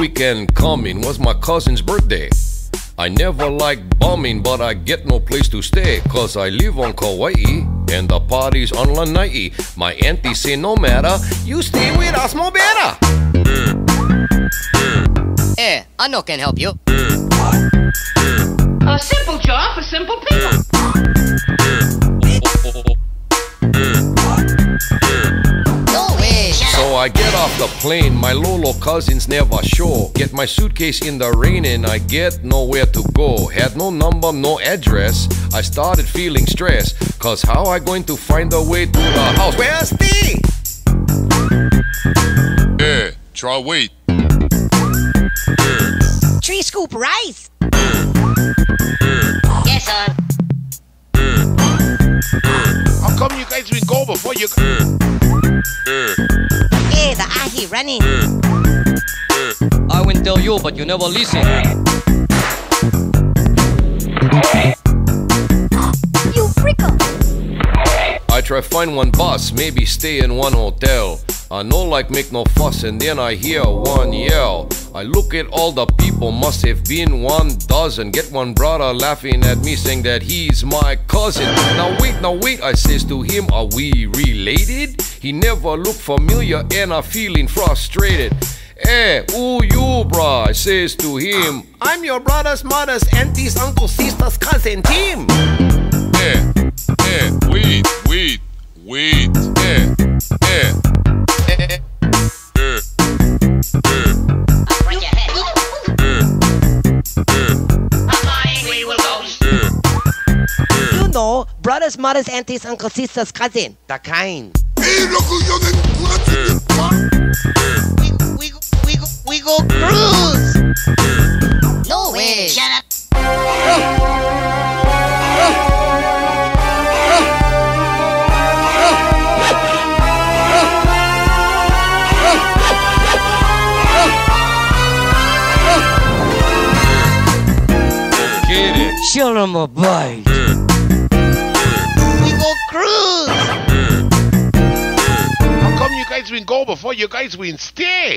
weekend coming was my cousin's birthday. I never like bumming, but I get no place to stay. Cause I live on Kauai, and the party's on Lanai. My auntie say no matter, you stay with us more better. Eh, I no can help you. A simple job for simple people. The plane, my Lolo cousins never show. Get my suitcase in the rain and I get nowhere to go. Had no number, no address. I started feeling stressed. Cause how I going to find a way to the house? Where's Steve? Yeah, try wait. Eh. Tree scoop rice. Eh. Eh. Yes, son. How come you guys didn't go before you? Eh, the ahi running. I will tell you, but you never listen. You freako. I try find one bus, maybe stay in one hotel. I know like make no fuss and then I hear one yell. I look at all the people, must have been one dozen. Get one brother laughing at me saying that he's my cousin. Now wait, now wait, I says to him, are we related? He never looked familiar and I'm feeling frustrated. Eh, who you, bruh? I says to him, I'm your brother's, mother's, aunties, uncles, sisters, cousin, team. Yeah, yeah, wait, wait, wait. Yeah, You brothers, mothers, aunties, uncles, sisters, cousin. The kind. We, we, we, go, we go cruise. No way. Shut up. Get it. Show them a bite. Didn't go before you guys didn't stay?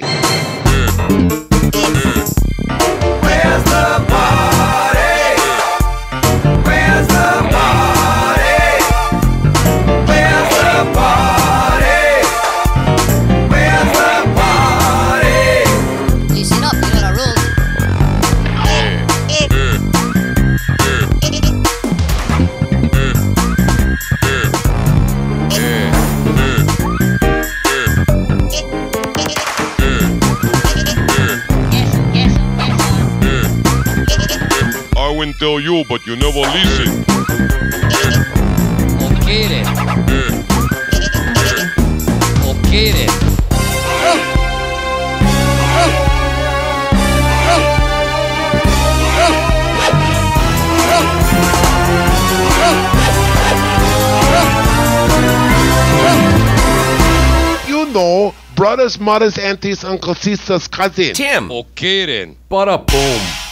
Yes. I will tell you, but you never listen. Okay then. Okay then. You know, brothers, mothers, aunties, uncles, sisters, cousins. Tim. Okay then. Bada boom.